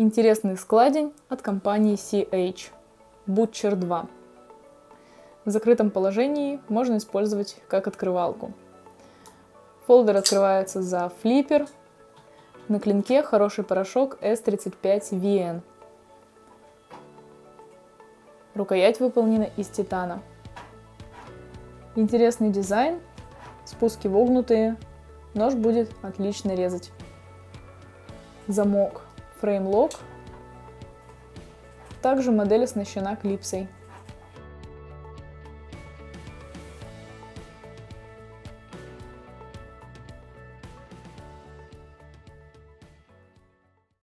Интересный складень от компании CH Butcher 2. В закрытом положении можно использовать как открывалку. Фолдер открывается за флиппер. На клинке хороший порошок S35VN. Рукоять выполнена из титана. Интересный дизайн, спуски вогнутые, нож будет отлично резать. Замок фрейм-лок. Также модель оснащена клипсой.